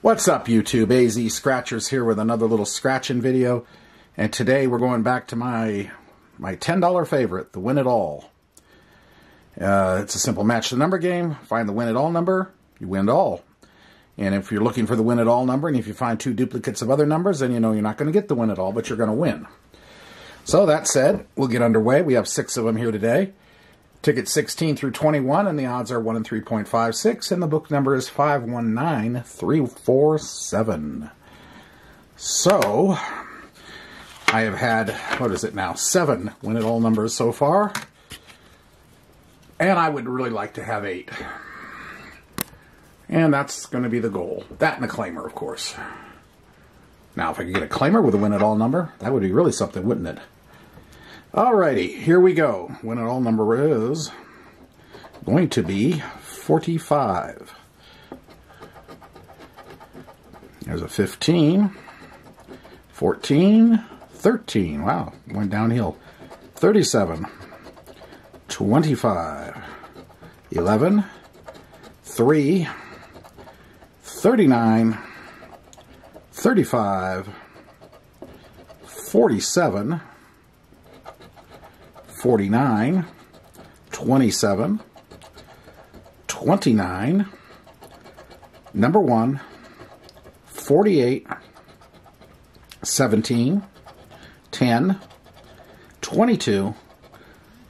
What's up YouTube? AZ Scratchers here with another little scratching video. And today we're going back to my my $10 favorite, the Win It All. Uh, it's a simple match the number game. Find the Win It All number, you win it all. And if you're looking for the Win It All number, and if you find two duplicates of other numbers, then you know you're not going to get the Win It All, but you're going to win. So that said, we'll get underway. We have six of them here today. Ticket 16 through 21, and the odds are 1 in 3.56, and the book number is 519347. So, I have had, what is it now, seven win it all numbers so far, and I would really like to have eight. And that's going to be the goal. That and a claimer, of course. Now, if I could get a claimer with a win it all number, that would be really something, wouldn't it? Alrighty, here we go. Win it all number is going to be 45. There's a 15, 14, 13. Wow, went downhill. 37, 25, 11, 3, 39, 35, 47, 49, 27, 29, number 1, 48, 17, 10, 22,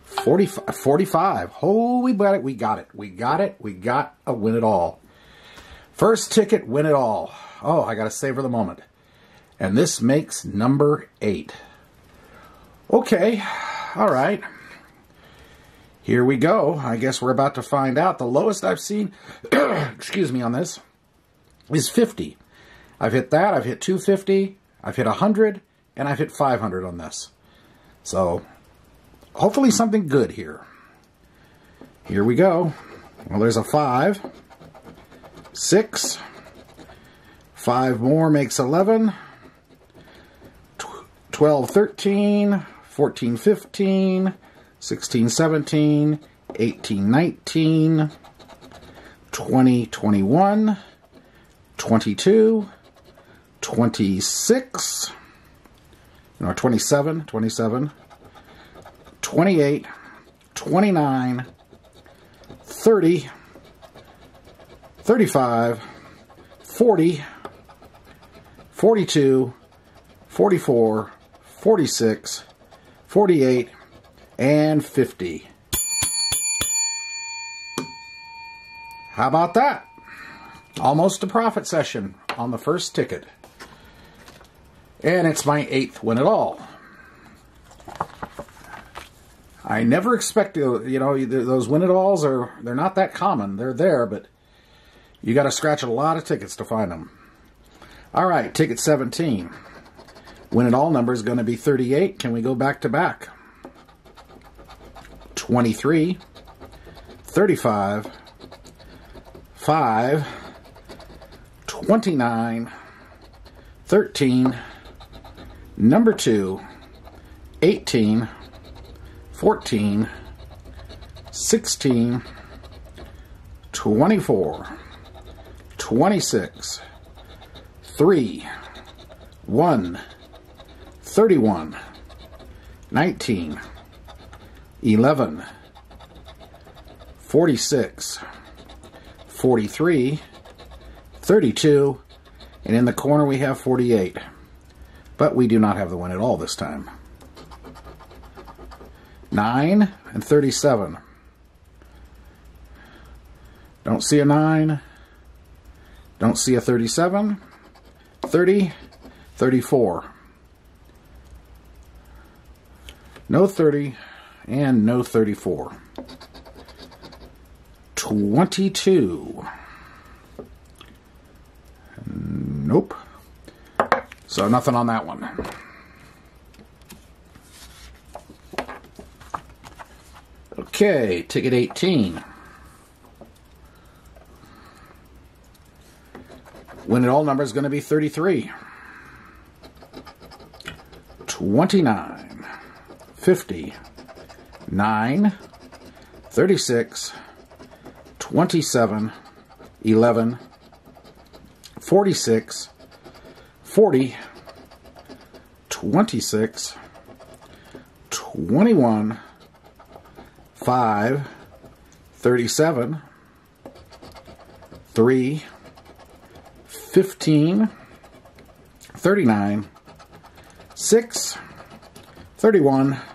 45, 45. Oh, we got it. We got it. We got it. We got a win it all. First ticket, win it all. Oh, I got to savor the moment. And this makes number 8. Okay. All right. Here we go. I guess we're about to find out. The lowest I've seen, excuse me, on this is 50. I've hit that. I've hit 250. I've hit 100. And I've hit 500 on this. So, hopefully something good here. Here we go. Well, there's a 5. 6. 5 more makes 11. 12, 13. 14, 15, 16, 17, 18, 19, 20, 21, 22, 26, no, 27, 27, 28, 29, 30, 35, 40, 42, 44, 46, 48, and 50. How about that? Almost a profit session on the first ticket. And it's my eighth win it all. I never expected, you know, those win it alls are, they're not that common. They're there, but you got to scratch a lot of tickets to find them. All right, ticket 17. Win it all number is going to be 38. Can we go back to back? 23, 35, 5, 29, 13, number 2, 18, 14, 16, 24, 26, 3, 1, 31, 19, 11, 46, 43, 32, and in the corner we have 48. But we do not have the win it all this time. 9 and 37. Don't see a 9. Don't see a 37. 30, 34. No 30 and no 34. 22. Nope. So nothing on that one. Okay, ticket 18. Win it all number is going to be 33. 29. 50. 9, 36, 27, 11, 46, 40, 26, 21, 5, 37, 3, 15, 39, 6, 31,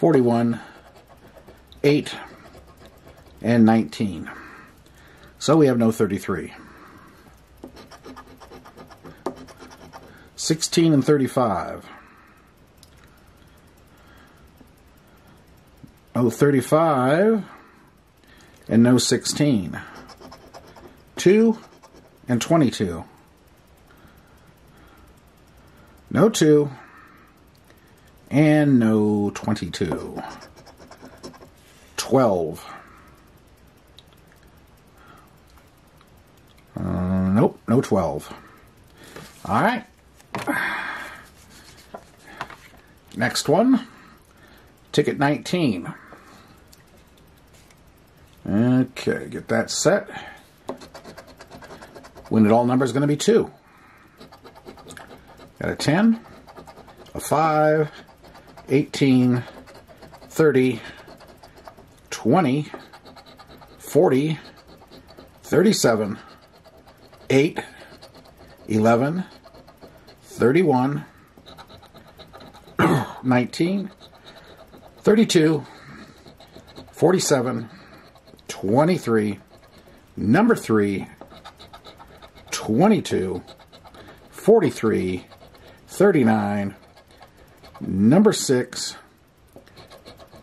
41, 8, and 19. So we have no 33. 16 and 35. No 35 and no 16. 2 and 22. No 2 and no 22. 12. Uh, nope, no 12. All right. Next one. Ticket 19. Okay, get that set. Win it all number is going to be 2. Got a 10, a 5, 18, 30, 20, 40, 37, 8, 11, 31, 19, 32, 47, 23, number 3, 22, 43, 39, number 6,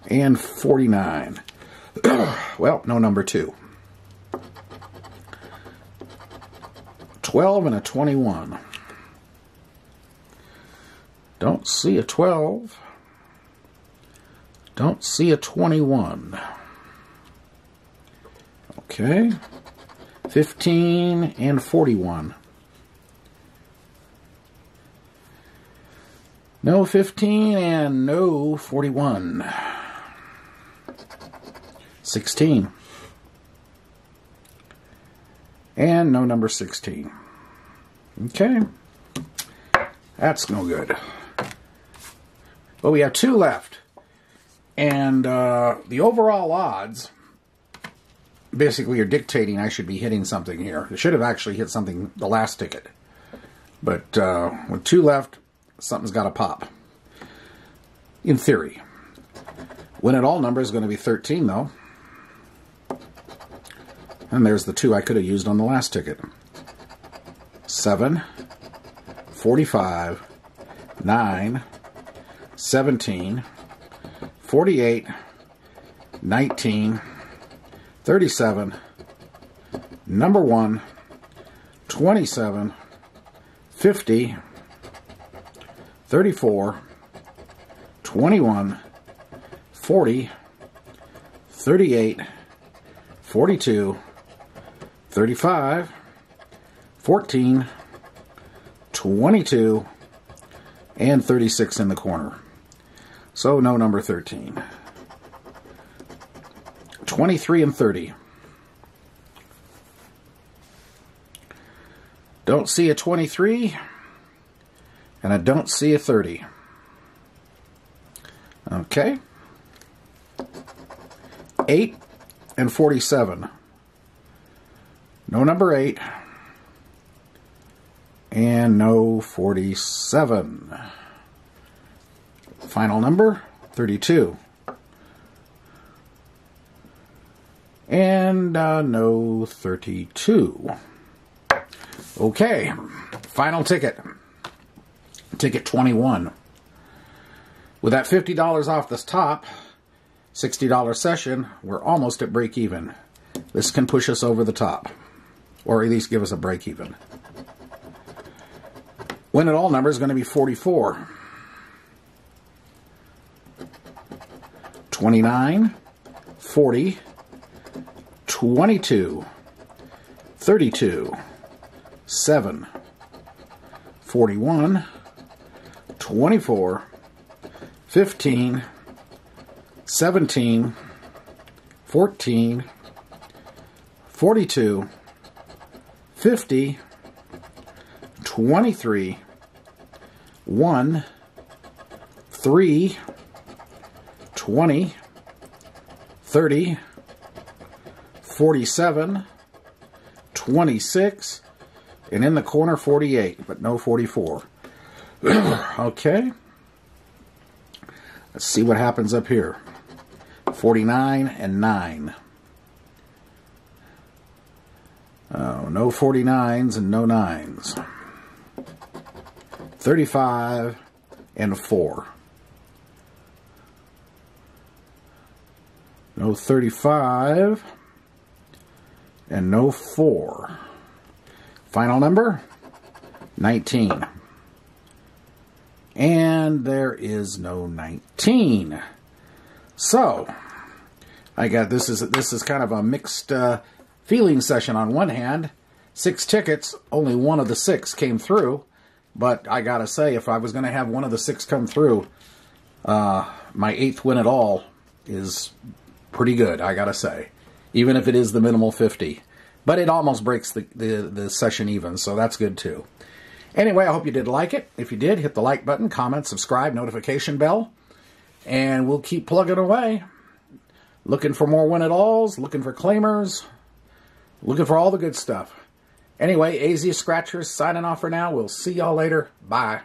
and 49. well, no number 2. 12 and a 21. Don't see a 12. Don't see a 21. Okay. 15 and 41. No 15 and no 41. 16. And no number 16. Okay. That's no good. But we have two left. And uh, the overall odds basically are dictating I should be hitting something here. I should have actually hit something the last ticket. But uh, with two left, something's got to pop. In theory. Win it all number is going to be 13, though. And there's the two I could have used on the last ticket. 7, 45, 9, 17, 48, 19, 37, number 1, 27, 50, 34, 21, 40, 38, 42, 35, 14, 22, and 36 in the corner. So no number 13. 23 and 30. Don't see a 23, and I don't see a 30. Okay. 8 and 47. No number 8. And no 47. Final number 32. And uh, no 32. Okay, final ticket. Ticket 21. With that $50 off this top, $60 session, we're almost at break even. This can push us over the top, or at least give us a break even. Win it all number is going to be 44. 29, 40, 22, 32, 7, 41, 24, 15, 17, 14, 42, 50, 23, 1, 3, 20, 30, 47, 26, and in the corner 48, but no 44. okay. Let's see what happens up here. 49 and 9. Oh, no 49s and no 9s. 35 and 4. No 35 and no 4. Final number 19. And there is no 19. So, I got this is this is kind of a mixed uh, feeling session on one hand. Six tickets, only one of the six came through. But I gotta say, if I was gonna have one of the six come through, uh, my eighth win it all is pretty good, I gotta say. Even if it is the minimal 50. But it almost breaks the, the, the session even, so that's good too. Anyway, I hope you did like it. If you did, hit the like button, comment, subscribe, notification bell, and we'll keep plugging away. Looking for more win it alls, looking for claimers, looking for all the good stuff. Anyway, AZ Scratchers signing off for now. We'll see y'all later. Bye.